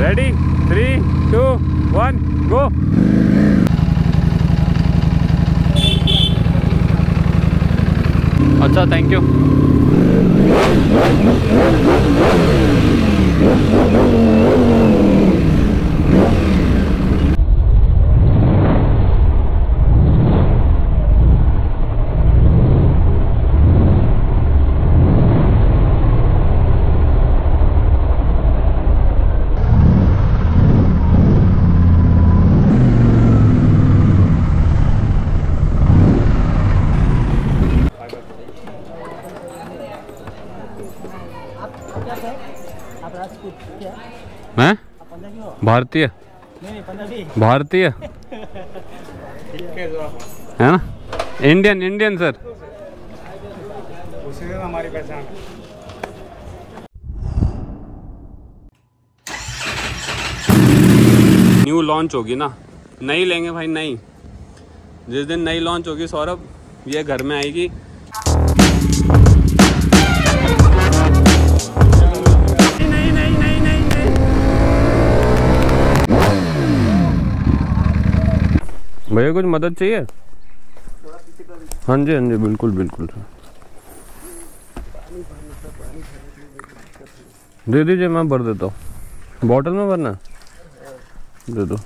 ready three two one go अच्छा thank you भारतीय? भारतीय? है ना? इंडियन इंडियन सर हमारी पहचान। न्यू लॉन्च होगी ना? नई लेंगे भाई नई जिस दिन नई लॉन्च होगी सौरभ ये घर में आएगी। भैया, कुछ मदद चाहिए? हाँ जी हाँ जी, बिल्कुल बिल्कुल। दे दीजिए, मैं भर देता हूँ। बॉटल में भरना दे दो।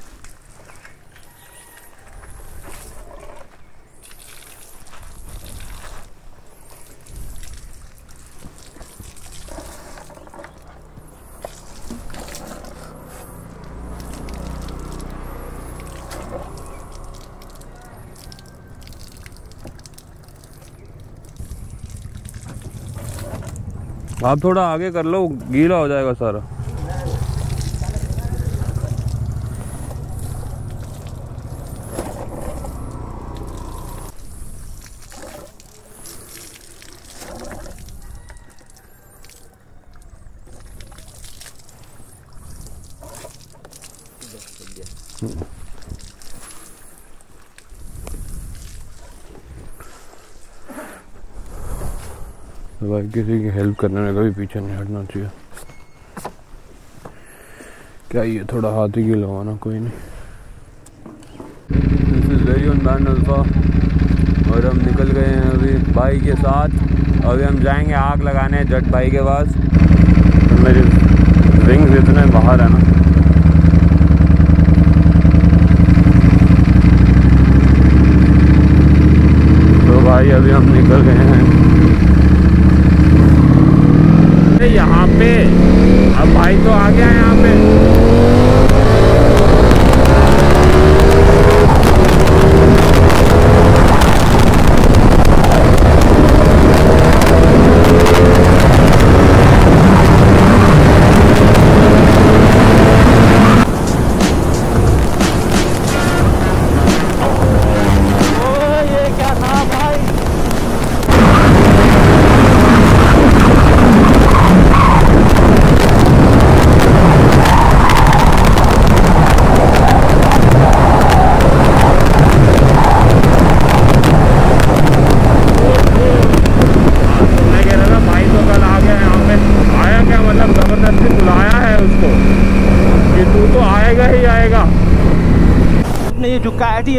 आप थोड़ा आगे कर लो गीला हो जाएगा सारा। भाई किसी की हेल्प करने में कभी पीछे नहीं हटना चाहिए। क्या ये थोड़ा हाथ ही गीला हुआ ना कोई नहीं दिस अल्फ़ा और हम निकल गए हैं अभी भाई के साथ। अभी हम जाएँगे आग लगाने जट भाई के पास। तो मेरे रिंग्स इतने बाहर है ना। तो भाई अभी हम निकल गए हैं। यहाँ पे। अब भाई तो आ गया यहाँ पे।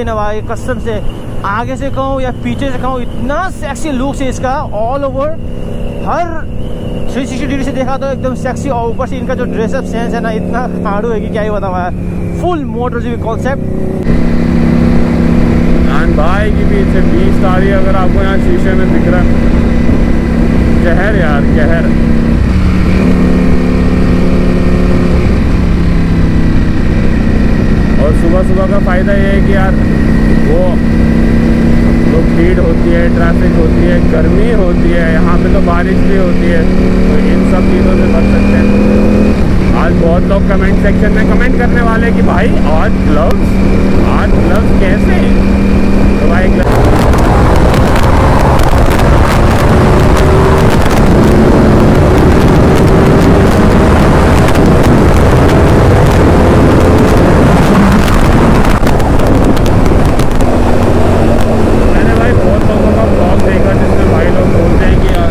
है ना भाई कसम से आगे से कहूँ या पीछे से कहूँ, इतना सेक्सी लुक है इसका ऑल ओवर हर 360 डिग्री से देखा तो एकदम सेक्सी और ऊपर से इनका जो ड्रेसअप सेंस है ना, इतना खाड़ू है कि क्या ही बताऊँ फुल मोटर जी कॉन्सेप्ट भाई की पीछे बीस है अगर आपको यहाँ शीशे में दिख रहा है। कहर यार कहर और सुबह सुबह का फ़ायदा ये है कि यार, वो तो भीड़ होती है ट्रैफ़िक होती है, गर्मी होती है, यहाँ पे तो बारिश भी होती है तो इन सब चीज़ों से बच सकते हैं। आज बहुत लोग कमेंट सेक्शन में कमेंट करने वाले हैं कि भाई, आज ग्लव्स आज ग्लव्स कैसे? तो भाई ग्लव्स मैंने भाई बहुत लोगों का ब्लॉग देखा जिसमें भाई लोग बोलते हैं कि यार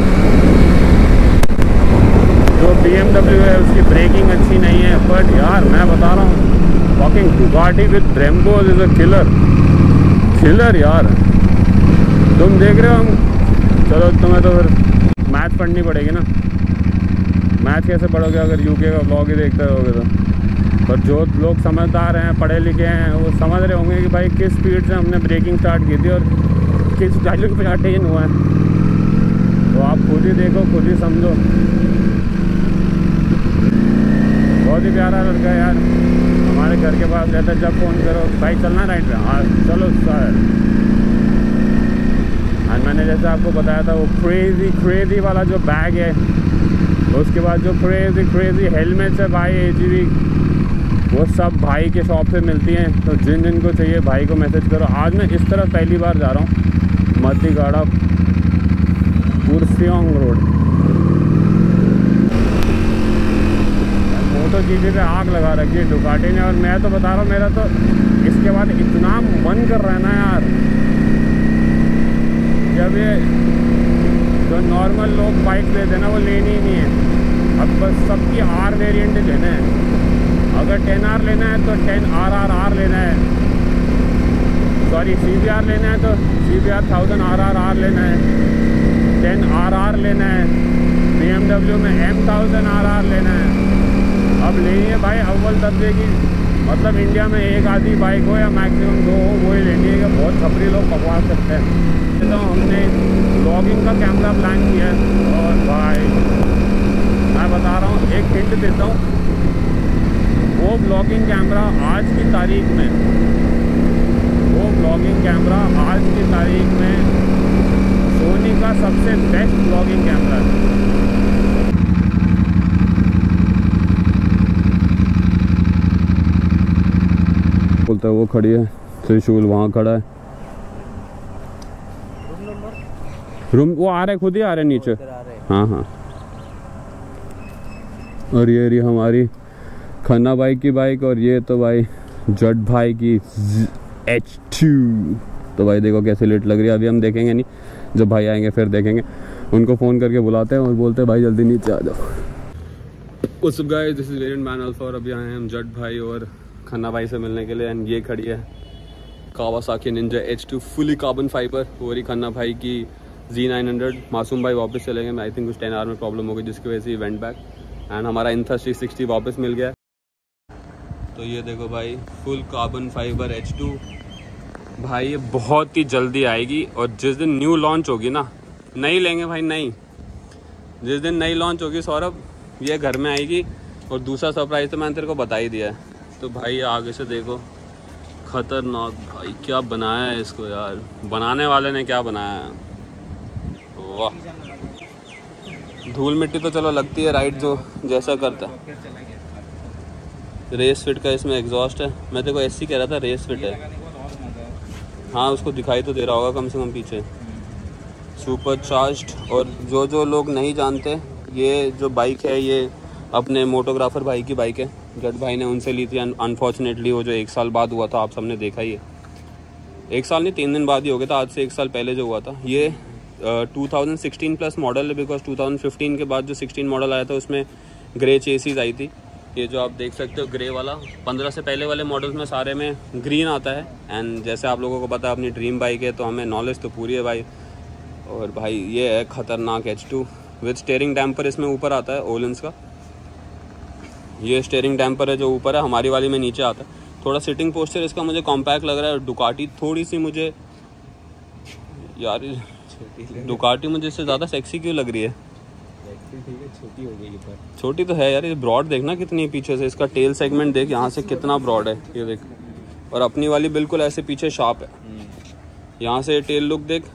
जो बी है उसकी ब्रेकिंग अच्छी नहीं है बट यार मैं बता रहा हूँ walking Bugatti with Brembo is a killer killer यार. तुम देख रहे हो हम? चलो तुम्हें तो फिर मैथ पढ़नी पड़ेगी ना. मैथ कैसे पढ़ोगे अगर यूके का ब्लॉग ही देखते रहोगे तो? पर जो लोग समझदार हैं, पढ़े लिखे हैं, वो समझ रहे होंगे कि भाई किस स्पीड से हमने ब्रेकिंग स्टार्ट की थी और किस वैल्यू पे अटेन हुआ है। तो आप खुद ही देखो, खुद ही समझो। बहुत ही प्यारा लड़का यार। हमारे घर के पास रहता है, जब फ़ोन करो, भाई चलना राइट पे। हाँ चलो, सर। और मैंने जैसे आपको बताया था, वो क्रेज़ी क्रेज़ी वाला जो बैग है, उसके बाद जो क्रेज़ी क्रेज़ी हेलमेट्स है भाई ए वो सब भाई के शॉप पे मिलती हैं। तो जिन जिन को चाहिए, भाई को मैसेज करो। आज मैं इस तरफ़ पहली बार जा रहा हूँ, मध्य कुर्सियोंग रोड। मोटो पे आग लगा रखी है डुकाटी ने और मैं तो बता रहा हूँ, मेरा तो इसके बाद इतना मन कर रहा है ना यार। जब ये जो नॉर्मल लोग बाइक लेते हैं ना, वो लेनी ही नहीं है। अब बस सबकी आर वेरिएंट लेना है। अगर टेन आर लेना है तो टेन आर आर आर लेना है। सॉरी सी बी आर लेना है तो C B R thousand R R are लेना है। टेन आर आर लेना है। बी एम डब्ल्यू में एम थाउज़ेंड आर आर लेना है। अब लेनी है भाई अव्वल दर्जे की। मतलब इंडिया में एक आधी बाइक हो या मैक्सिमम दो हो, वो ही लेनी है कि बहुत खबरी लोग बकवास करते हैं। तो हमने ब्लॉगिंग का कैमरा प्लान किया है। और भाई, मैं बता रहा हूँ, एक हिंट देता हूँ। वो ब्लॉगिंग कैमरा आज की तारीख में, वो ब्लॉगिंग कैमरा आज की तारीख में सोनी का सबसे बेस्ट ब्लॉगिंग कैमरा है। बोलता है वो खड़ी है त्रिशूल वहाँ खड़ा है। रूम वो आ रहे खुद ही आ रहे नीचे। हाँ। हाँ और ये रही हमारी खन्ना भाई की बाइक और ये तो भाई जट भाई की एच टू तो भाई देखो कैसे लेट लग रही है अभी हम देखेंगे नहीं। जब भाई आएँगे फिर देखेंगे। उनको फ़ोन करके बुलाते हैं और बोलते हैं भाई जल्दी नीचे आ जाओ। उस guys this is variant man alpha और अभी आए हैं हम जट भाई और खन्ना भाई से मिलने के लिए, एंड ये खड़ी है। Kawasaki Ninja H two fully carbon fibre वो रही खन्ना भाई की जी नाइन हंड्रेड मासूम भाई वापस चले गए। आई थिंक उस टेन आवर में प्रॉब्लम हो गई जिसकी वजह से वेंट बैक एंड हमारा इनथा थ्री सिक्सटी वापस मिल गया। तो ये देखो भाई full carbon fibre H two भाई, ये बहुत ही जल्दी आएगी, और जिस दिन न्यू लॉन्च होगी ना, नहीं लेंगे भाई, नहीं। जिस दिन नई लॉन्च होगी सौरभ, ये घर में आएगी। और दूसरा सरप्राइज़ तो मैंने तेरे को बता ही दिया है। तो भाई आगे से देखो। ख़तरनाक भाई, क्या बनाया है इसको यार? बनाने वाले ने क्या बनाया है? वाह। धूल मिट्टी तो चलो लगती है राइड जो जैसा करता है। रेस फिट का इसमें एग्जॉस्ट है। मैं देखो एसी कह रहा था रेस फिट है। हाँ उसको दिखाई तो दे रहा होगा कम से कम पीछे। सुपर चार्ज और जो जो लोग नहीं जानते, ये जो बाइक है, ये अपने मोटोग्राफर भाई की बाइक है। जट भाई ने उनसे ली थी। अनफॉर्चुनेटली वो जो एक साल बाद हुआ था, आप सबने देखा ही है। एक साल नहीं, तीन दिन बाद ही हो गया था। आज से एक साल पहले जो हुआ था। ये two thousand sixteen plus model है बिकॉज़ टू थाउज़ेंड फिफ्टीन के बाद जो सिक्सटीन मॉडल आया था, उसमें ग्रे चेसीज आई थी। ये जो आप देख सकते हो ग्रे वाला। पंद्रह से पहले वाले मॉडल्स में सारे में ग्रीन आता है। एंड जैसे आप लोगों को पता है, अपनी ड्रीम बाइक है तो हमें नॉलेज तो पूरी है भाई। और भाई, ये है ख़तरनाक H two with steering damper इसमें ऊपर आता है ओलेंस का। ये स्टेयरिंग डैम्पर है जो ऊपर है हमारी वाली में नीचे आता है। थोड़ा सिटिंग पोस्चर इसका मुझे कॉम्पैक्ट लग रहा है डुकाटी थोड़ी सी मुझे यार डुकाटी मुझे इससे ज़्यादा सेक्सी क्यों लग रही है? छोटी हो गई छोटी तो है यार ये ब्रॉड देखना कितनी है पीछे से इसका टेल सेगमेंट देख यहाँ से कितना ब्रॉड है ये देख। और अपनी वाली बिल्कुल ऐसे पीछे शार्प है। हम्म। यहाँ से टेल लुक देख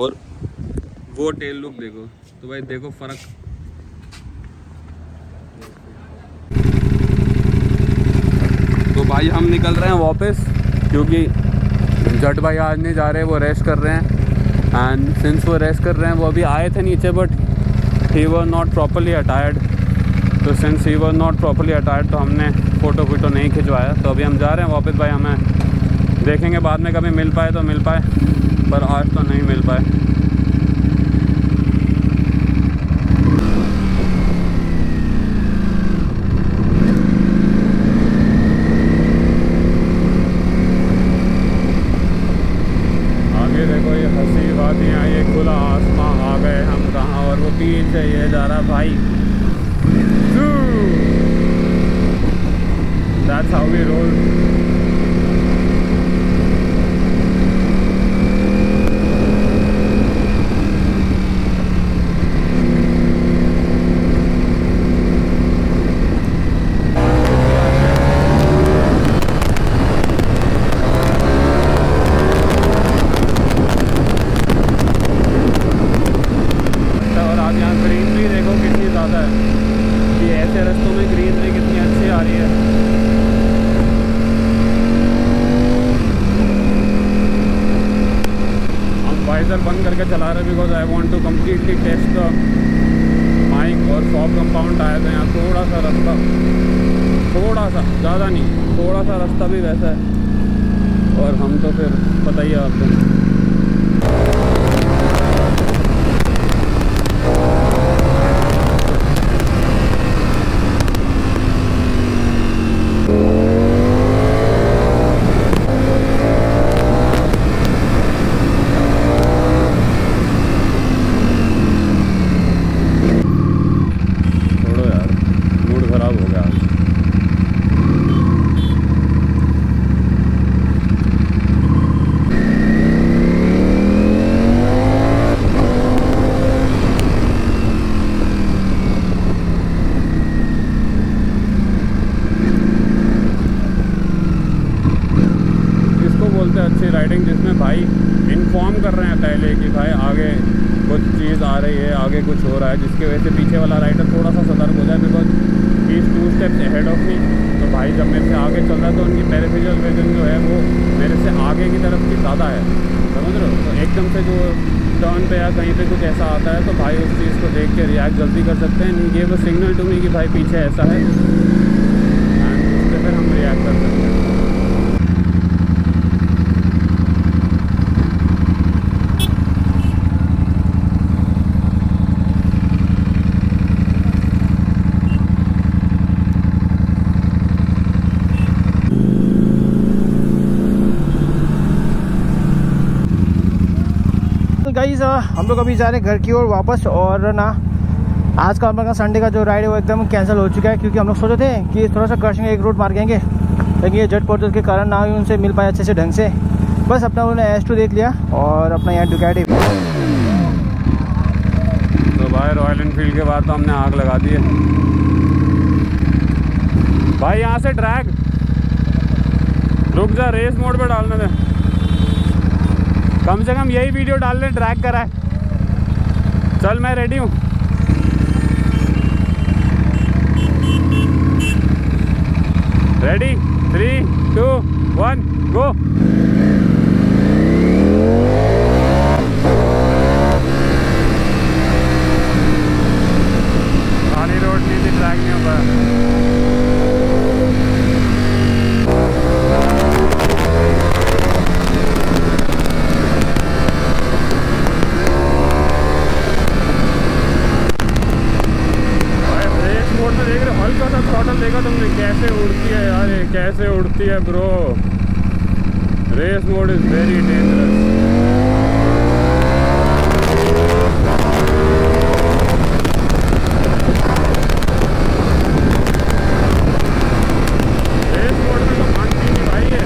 और वो टेल लुक देखो। तो भाई देखो फ़र्क। भाई हम निकल रहे हैं वापस, क्योंकि जट भाई आज नहीं जा रहे, वो रेस्ट कर रहे हैं। एंड सिंस वो रेस्ट कर रहे हैं, वो अभी आए थे नीचे but he was not properly attired तो since he was not properly attired तो हमने फ़ोटो फ़ोटो नहीं खिंचवाया। तो अभी हम जा रहे हैं वापस भाई, हमें देखेंगे, बाद में कभी मिल पाए तो मिल पाए, पर आज तो नहीं मिल पाए how we roll. और आप यहाँ ग्रीनरी देखो कितनी ज़्यादा है कि ऐसे रस्तों में ग्रीनरी कितनी अच्छी आ रही है हम बंद करके चला रहे because I want to completely test mic और सॉप कंपाउंड आया था यहाँ थोड़ा सा रास्ता, थोड़ा सा, ज़्यादा नहीं, थोड़ा सा रास्ता भी वैसा है। और हम तो फिर बताइए आपको छोड़ो यार मूड खराब हो गया आज इसको बोलते हैं अच्छी राइडिंग जिसमें भाई इन्फॉर्म कर रहे हैं पहले कि भाई आगे कुछ चीज़ आ रही है, आगे कुछ हो रहा है, जिसकी वजह से पीछे वाला राइडर थोड़ा सा सतर्क हो जाए because he is two steps head of me तो भाई जब मेरे से आगे चल रहा है तो उनकी पेरिफेरल विजन जो है वो मेरे से आगे की तरफ़ की ज़्यादा है। समझ रहे हो? तो एकदम से जो टर्न पे या कहीं पे कुछ ऐसा आता है तो भाई उस चीज़ को देख के रिएक्ट जल्दी कर सकते हैं। ये वो सिग्नल टू मी कि भाई पीछे ऐसा है। एंड उस पर फिर हम रिएक्ट कर सकते हैं। हम लोग अभी जा रहे हैं घर की ओर वापस और ना, आज का हम लोग का संडे का जो राइड है वो एकदम कैंसिल हो चुका है क्योंकि हम लोग सोचे थे कि थोड़ा सा क्रशिंग एक रूट मार गएँगे लेकिन ये जट पोर्टल के कारण ना ही उनसे मिल पाए अच्छे से ढंग से। बस अपना उन्होंने एस टू देख लिया और अपना यहाँ डुकैटी तो भाई रॉयल इनफील्ड के बाद तो हमने आग लगा दी है। भाई यहाँ से ट्रैक रुक जा रेस मोड पे डालने दे। कम से कम यही वीडियो डालने ट्रैक करा है। चल, मैं रेडी हूँ। Ready three two one go खाली रोड नहीं थी ट्रैक नहीं होता भाई रेस मोड में देख रहे हो, हल्का सा थ्रॉटल देखा तुमने कैसे उड़ती है यार ये कैसे उड़ती है bro race mode is very dangerous race mode में तो मानती नहीं भाई है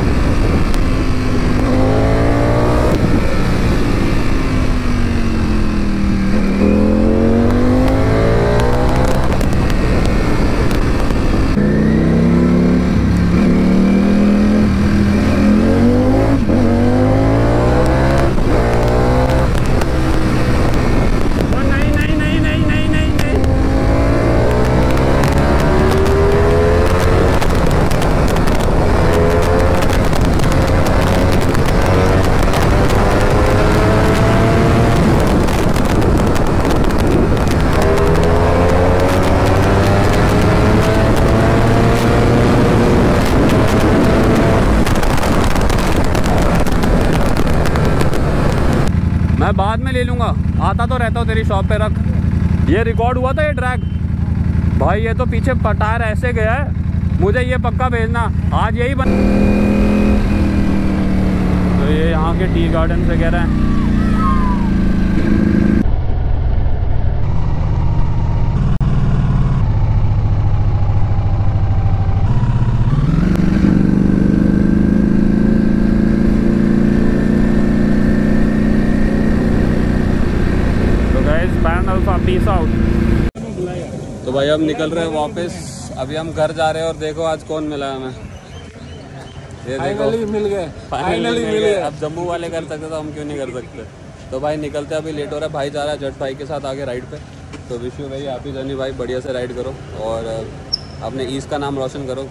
ओ नहीं नहीं नहीं नहीं नहीं नहीं नहीं मैं बाद में ले लूँगा। आता तो रहता हूँ तेरी शॉप पे रख। ये रिकॉर्ड हुआ था ये ट्रैक भाई, ये तो पीछे पटायर टायर ऐसे गया है। मुझे ये पक्का भेजना। आज यही बन तो ये यहाँ के टी गार्डन से कह रहे हैं गाइस बैंड आउट तो भाई हम निकल रहे हैं वापस। अभी हम घर जा रहे हैं और देखो आज कौन मिला हमें। ये देखो। मिल गए। फाइनली मिल गए। अब जम्मू वाले कर सकते तो हम क्यों नहीं कर सकते? तो भाई निकलते अभी लेट हो रहा है। भाई जा रहा है जट भाई के साथ आगे राइड पे। तो विश भाई आप ही जानी भाई बढ़िया से राइड करो। और अपने ईस्ट का नाम रोशन करो।